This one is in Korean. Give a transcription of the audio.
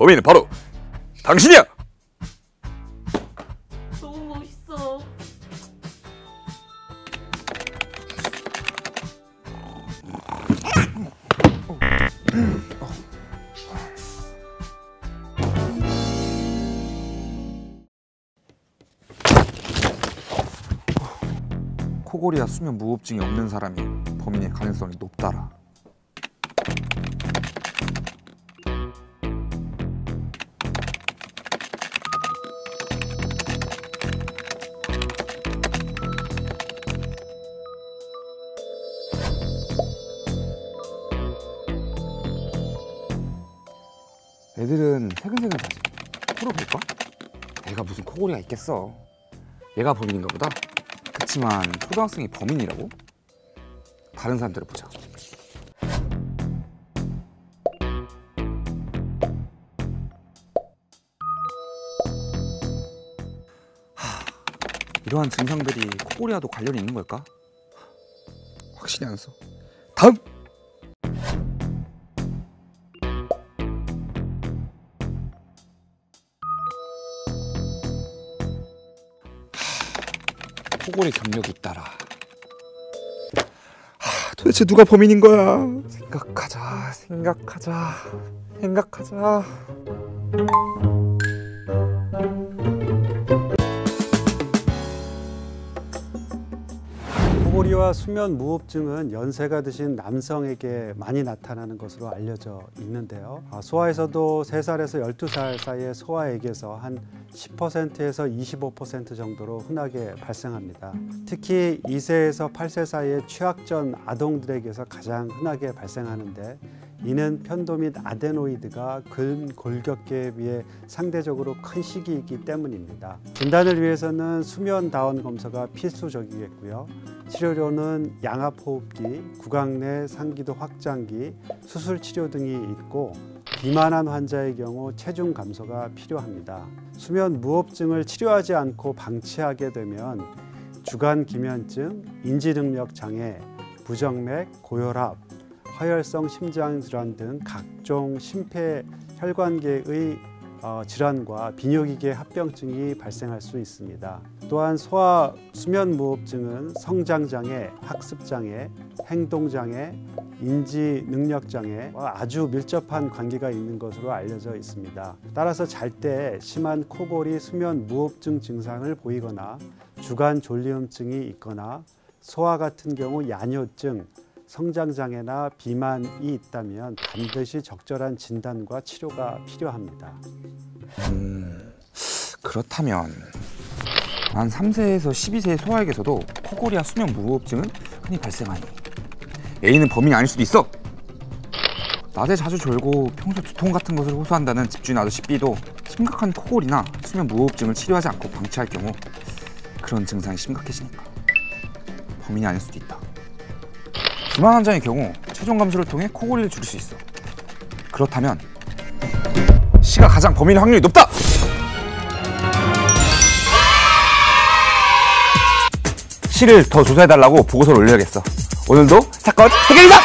범인은 바로 당신이야. 너무 멋있어. 코골이와 수면 무호흡증이 없는 사람이 범인의 가능성이 높다라. 애들은 새근새근 자지. 코를 볼까? 애가 무슨 코골이가 있겠어. 얘가 범인인가 보다. 그치만 초등학생이 범인이라고? 다른 사람들을 보자. 하, 이러한 증상들이 코골이와도 관련이 있는 걸까? 확신이 안 서. 다음. 코골이 경력이 있다라. 하, 도대체 누가 범인인 거야? 생각하자, 생각하자, 생각하자. 코골이와 수면 무호흡증은 연세가 드신 남성에게 많이 나타나는 것으로 알려져 있는데요. 아, 소아에서도 3살에서 12살 사이의 소아에게서 한 10%에서 25% 정도로 흔하게 발생합니다. 특히 2세에서 8세 사이의 취학전 아동들에게서 가장 흔하게 발생하는데 이는 편도 및 아데노이드가 근 골격계에 비해 상대적으로 큰 시기이기 때문입니다. 진단을 위해서는 수면 다운 검사가 필수적이겠고요. 치료료는 양압호흡기, 구강 내 상기도 확장기, 수술 치료 등이 있고 비만한 환자의 경우 체중 감소가 필요합니다. 수면 무호흡증을 치료하지 않고 방치하게 되면 주간 기면증, 인지 능력 장애, 부정맥, 고혈압, 허혈성 심장 질환 등 각종 심폐혈관계의 어, 질환과 비뇨기계 합병증이 발생할 수 있습니다. 또한 소아 수면 무호흡증은 성장 장애, 학습 장애, 행동 장애, 인지 능력 장애와 아주 밀접한 관계가 있는 것으로 알려져 있습니다. 따라서 잘 때 심한 코골이 수면 무호흡증 증상을 보이거나 주간 졸리움증이 있거나 소아 같은 경우 야뇨증, 성장 장애나 비만이 있다면 반드시 적절한 진단과 치료가 필요합니다. 음, 그렇다면 만 3세에서 12세의 소아에게서도 코골이와 수면 무호흡증은 흔히 발생하니 A는 범인이 아닐 수도 있어. 낮에 자주 졸고 평소 두통 같은 것을 호소한다는 집주인 아저씨 B도 심각한 코골이나 수면 무호흡증을 치료하지 않고 방치할 경우 그런 증상이 심각해지니까 범인이 아닐 수도 있다. 비만 환자의 경우 체중 감소를 통해 코골이를 줄일 수 있어. 그렇다면 C가 가장 범인의 확률이 높다. C를 더 조사해달라고 보고서를 올려야겠어. 오늘도 사건 해결이다.